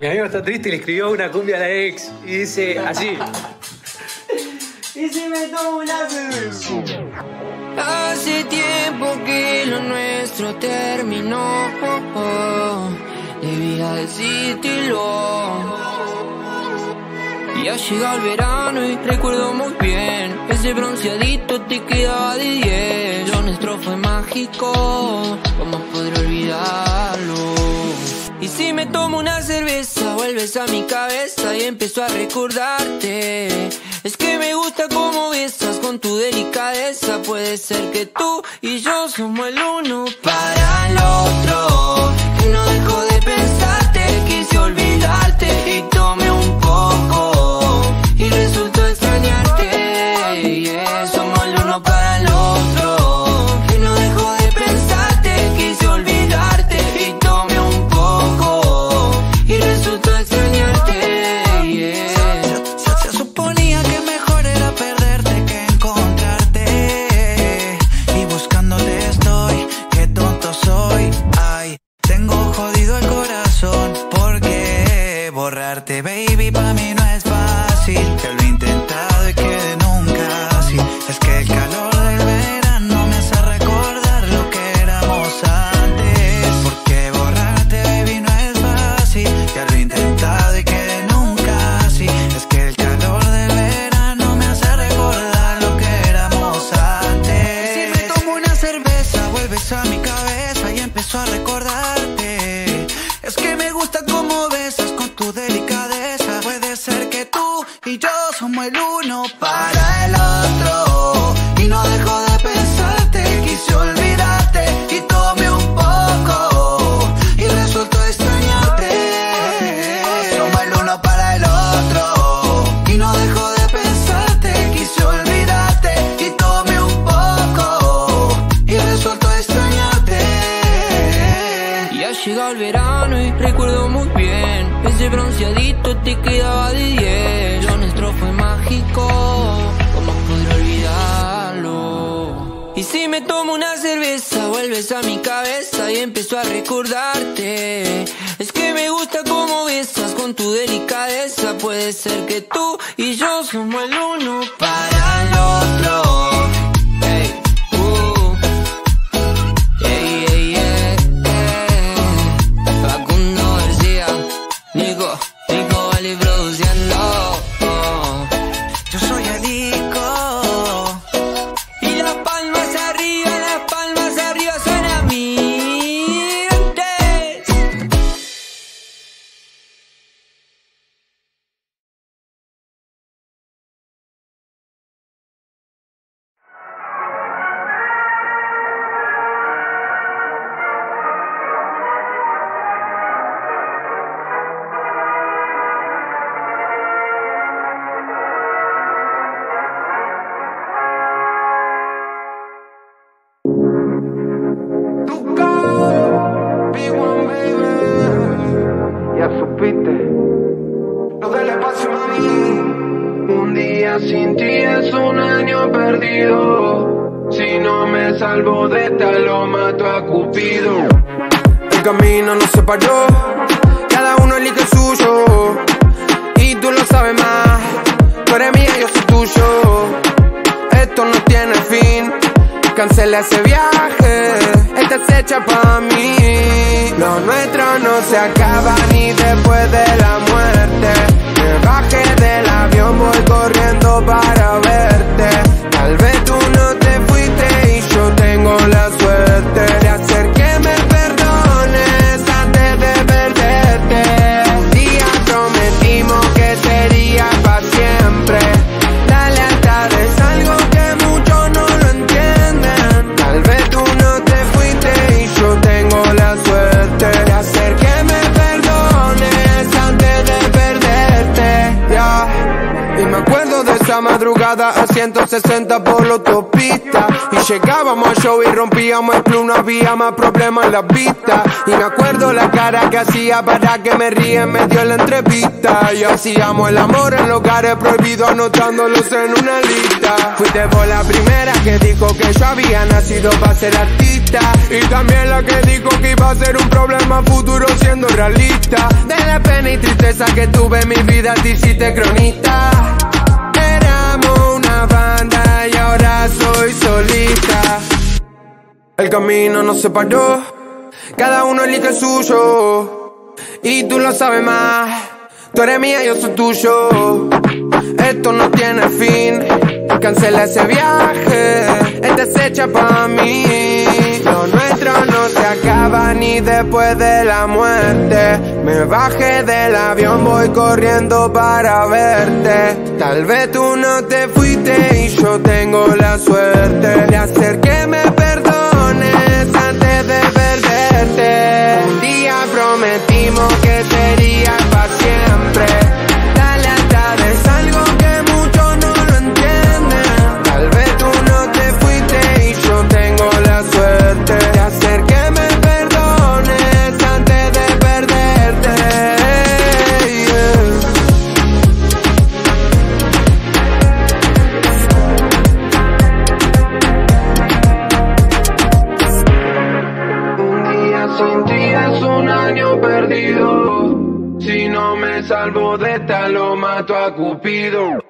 Mi amigo está triste y le escribió una cumbia a la ex y dice así. y si me tomo una. Hace tiempo que lo nuestro terminó. Debía decírtelo. Y ha llegado el verano y recuerdo muy bien Ese bronceadito te quedaba de 10 Lo nuestro fue mágico ¿Cómo podré olvidarlo? Y si me tomo una cerveza Vuelves a mi cabeza y empiezo a recordarte. Es que me gusta cómo besas con tu delicadeza. Puede ser que tú y yo somos el uno para el otro. Que no dejo de pensarte Quise olvidarte y tomé un empiezo a recordarte. Es que me gusta cómo besas con tu delicadeza. Puede ser que tú y yo somos el uno para Cupido. El camino nos separó, cada uno elige el suyo. Y tú lo sabes más, tú eres mía, yo soy tuyo. Esto no tiene fin, cancela ese viaje, esta es hecha pa' mí. Lo nuestro no se acaba ni después de la muerte. Me bajé del avión, voy corriendo para verte. Tal vez tú no te fuiste y yo tengo la suerte a 160 por la autopista. Y llegábamos al show y rompíamos el club, no había más problemas en la vista. Y me acuerdo la cara que hacía para que me ríe en medio de la entrevista. Y hacíamos el amor en lugares prohibidos, anotándolos en una lista. Fuiste por la primera que dijo que yo había nacido para ser artista. Y también la que dijo que iba a ser un problema futuro siendo realista. De la pena y tristeza que tuve en mi vida te hiciste cronista. Y ahora soy solista. El camino nos separó, cada uno elige el suyo. Y tú lo sabes más, tú eres mía, yo soy tuyo. Esto no tiene fin, cancela ese viaje, este se echa pa' mí. Lo nuestro no se acaba ni después de la muerte. Me bajé del avión, voy corriendo para verte. Tal vez tú no te fuiste y yo tengo la suerte de hacer que me perdones antes de perderte. Un día prometimos que sería para siempre. A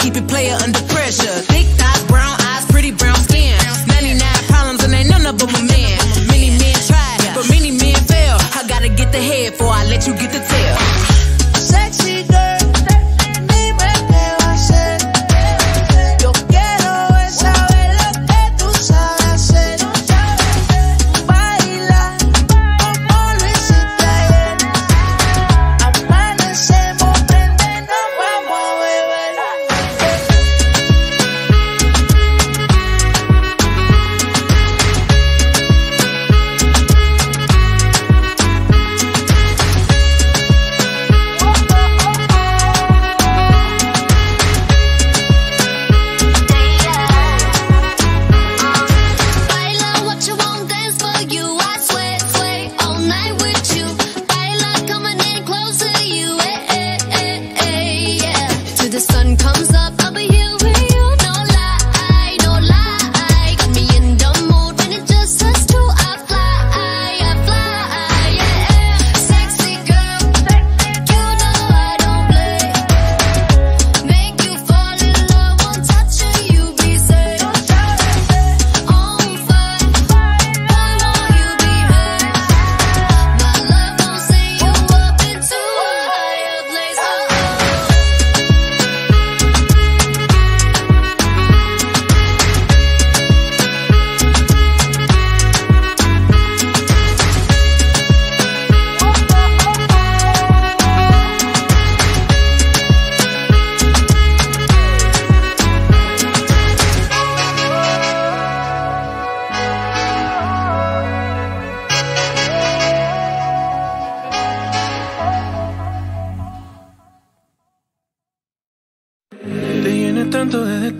keep it player under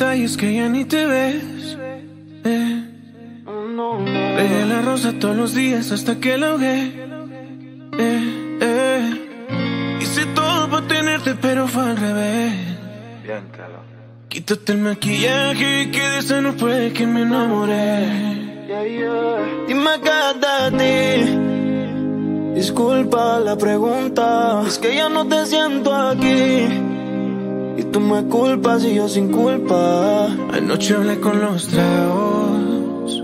detalles que ya ni te ves. Eh. La rosa todos los días hasta que la ahogué. Eh, eh. Hice todo para tenerte, pero fue al revés. Quítate el maquillaje que de esa no fue que me enamoré. Dime qué de ti. Disculpa la pregunta. Es que ya no te siento aquí. Y tú me culpas y yo sin culpa. Anoche hablé con los tragos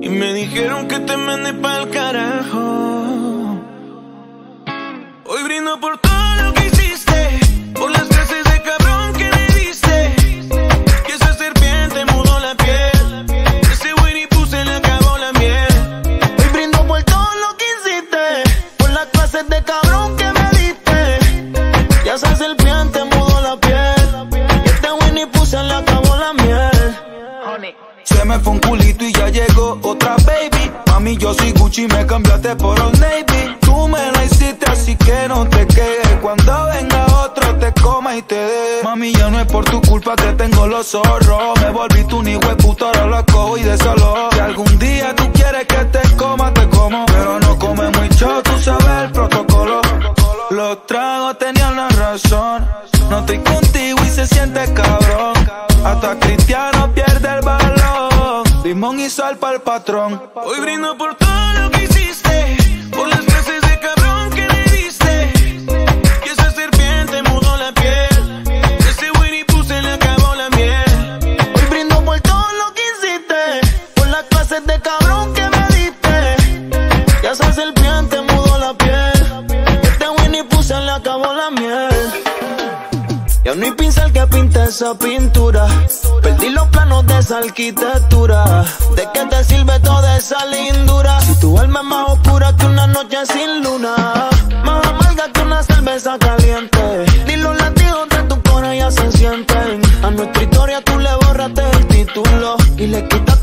y me dijeron que te mandé pa'l carajo. Hoy brindo por todo cambiaste por Old Navy. Tú me la hiciste así que no te quejes. Cuando venga otro te coma y te dé. Mami, ya no es por tu culpa que tengo los zorros. Me volví tu ni puto, ahora lo cojo y de solo. Si algún día tú quieres que te coma, te como. Pero no come mucho, tú sabes el protocolo. Los tragos tenían la razón. No estoy contigo y se siente cabrón. Hasta Cristiano pierde el balón. Limón y sal para el patrón. Hoy brindo por esa pintura. Perdí los planos de esa arquitectura. ¿De qué te sirve toda esa lindura? Si tu alma es más oscura que una noche sin luna. Más amarga que una cerveza caliente. Ni los latidos de tu corazón ya se sienten. A nuestra historia tú le borraste el título y le quitas